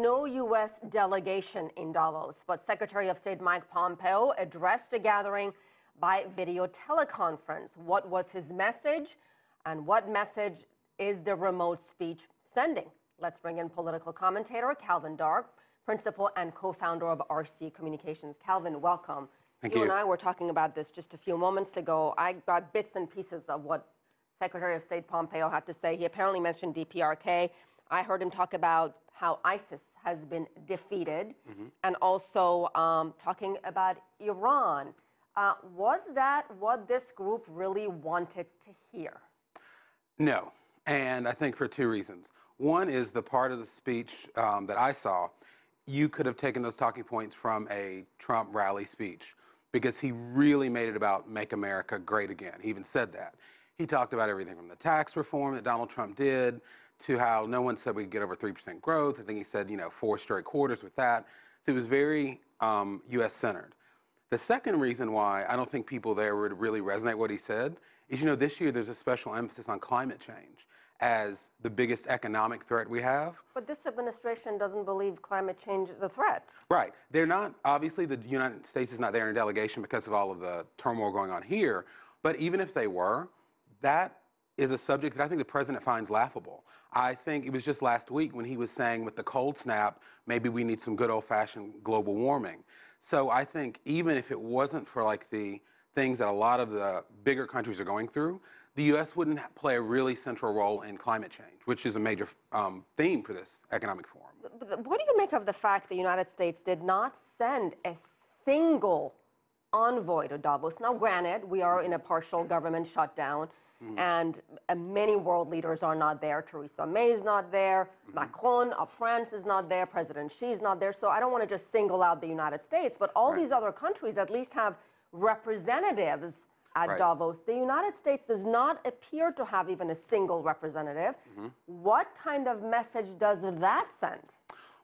No U.S. delegation in Davos, but Secretary of State Mike Pompeo addressed a gathering by video teleconference. What was his message, and what message is the remote speech sending? Let's bring in political commentator Calvin Dark, principal and co-founder of RC Communications. Calvin, welcome. Thank you, you and I were talking about this just a few moments ago. I got bits and pieces of what Secretary of State Pompeo had to say. He apparently mentioned DPRK. I heard him talk about how ISIS has been defeated mm-hmm. and also um, talking about Iran. Uh, was that what this group really wanted to hear? No, and I think for two reasons. One is the part of the speech um, that I saw, you could have taken those talking points from a Trump rally speech because he really made it about make America great again. He even said that. He talked about everything from the tax reform that Donald Trump did to how no one said we could get over 3% growth. I think he said, you know, four straight quarters with that. So it was very um, US centered. The second reason why I don't think people there would really resonate what he said is, you know, this year there's a special emphasis on climate change as the biggest economic threat we have. But this administration doesn't believe climate change is a threat. Right. They're not, obviously, the United States is not there in delegation because of all of the turmoil going on here. But even if they were, that is a subject that I think the president finds laughable. I think it was just last week when he was saying with the cold snap, maybe we need some good old fashioned global warming. So I think even if it wasn't for like the things that a lot of the bigger countries are going through, the U.S. wouldn't play a really central role in climate change, which is a major um, theme for this economic forum. What do you make of the fact that the United States did not send a single envoy to Davos? Now, granted, we are in a partial government shutdown. Mm-hmm. And uh, many world leaders are not there. Theresa May is not there. Mm-hmm. Macron of France is not there. President Xi is not there. So I don't want to just single out the United States, but all right. these other countries at least have representatives at right. Davos. The United States does not appear to have even a single representative. Mm-hmm. What kind of message does that send?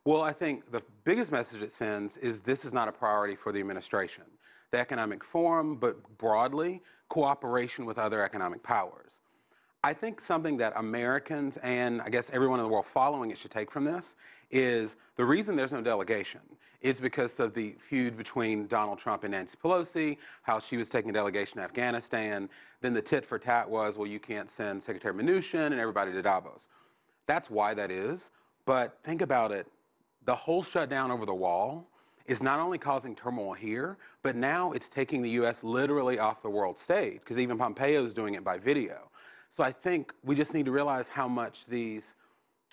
Well, I think the biggest message it sends is this is not a priority for the administration the Economic Forum, but broadly, cooperation with other economic powers. I think something that Americans and I guess everyone in the world following it should take from this is the reason there's no delegation is because of the feud between Donald Trump and Nancy Pelosi, how she was taking a delegation to Afghanistan. Then the tit for tat was, well, you can't send Secretary Mnuchin and everybody to Davos. That's why that is. But think about it the whole shutdown over the wall is not only causing turmoil here, but now it's taking the U.S. literally off the world stage, because even Pompeo is doing it by video. So I think we just need to realize how much these,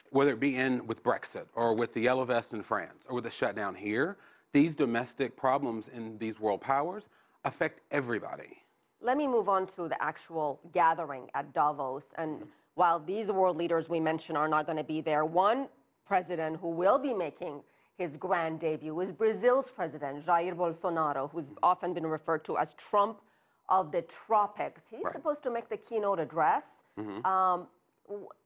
whether it be in with Brexit or with the yellow vest in France or with the shutdown here, these domestic problems in these world powers affect everybody. Let me move on to the actual gathering at Davos. And mm-hmm. while these world leaders we mentioned are not going to be there, one president who will be making his grand debut is Brazil's president, Jair Bolsonaro, who's often been referred to as Trump of the tropics. He's right. supposed to make the keynote address. Mm-hmm. Um,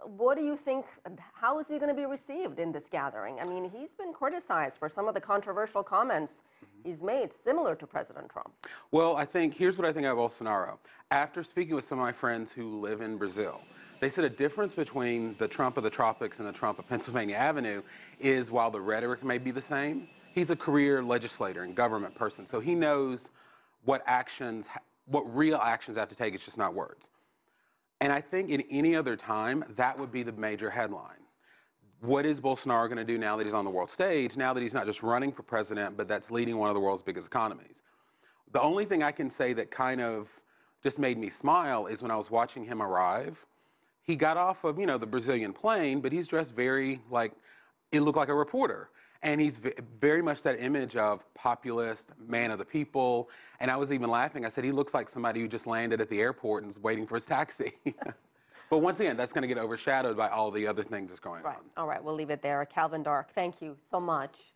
what do you think? How is he going to be received in this gathering? I mean, he's been criticized for some of the controversial comments mm-hmm. he's made, similar to President Trump. Well, I think here's what I think of Bolsonaro. After speaking with some of my friends who live in Brazil, they said a difference between the Trump of the tropics and the Trump of Pennsylvania Avenue is while the rhetoric may be the same, he's a career legislator and government person. So he knows what actions, what real actions have to take. It's just not words. And I think in any other time, that would be the major headline. What is Bolsonaro going to do now that he's on the world stage, now that he's not just running for president, but that's leading one of the world's biggest economies? The only thing I can say that kind of just made me smile is when I was watching him arrive he got off of, you know, the Brazilian plane, but he's dressed very like, it looked like a reporter. And he's very much that image of populist, man of the people. And I was even laughing. I said, he looks like somebody who just landed at the airport and is waiting for his taxi. but once again, that's going to get overshadowed by all the other things that's going right. on. All right, we'll leave it there. Calvin Dark, thank you so much.